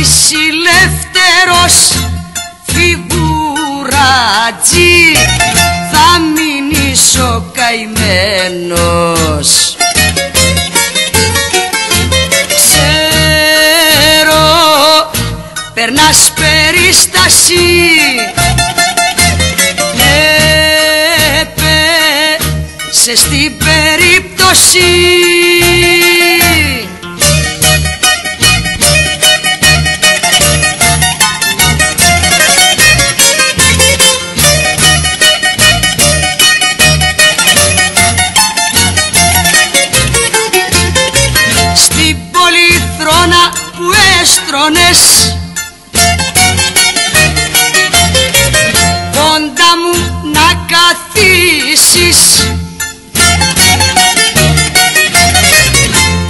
βρεις ελεύθερος φιγουρατζή θα μείνεις ο καημένος Ξέρω περνάς περίσταση. Έπεσε στην περίπτωση πολυθρόνα που έστρωνες. Κοντά μου να καθίσεις.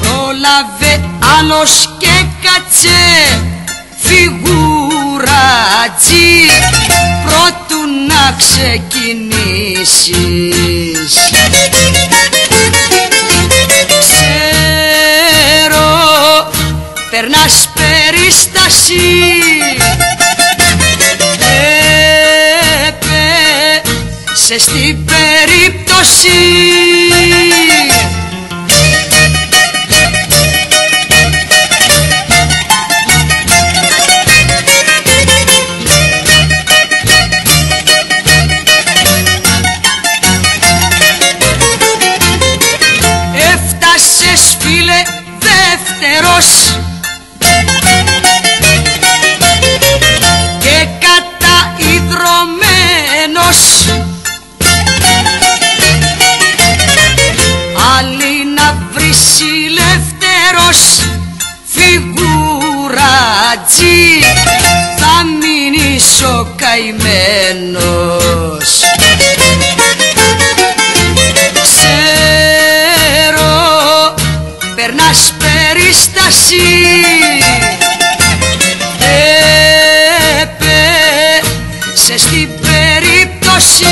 Πρόλαβε άλλος και κάτσε φιγουρατζή Πρώτου να ξεκινήσεις περνάς περίσταση. Έπεσε στην περίπτωση Άλλη να βρεις ελεύθερος Φιγουρατζή Θα μείνεις ο καημένος. Ξέρω Περνάς περίσταση. Έπεσε στην περίσταση aşık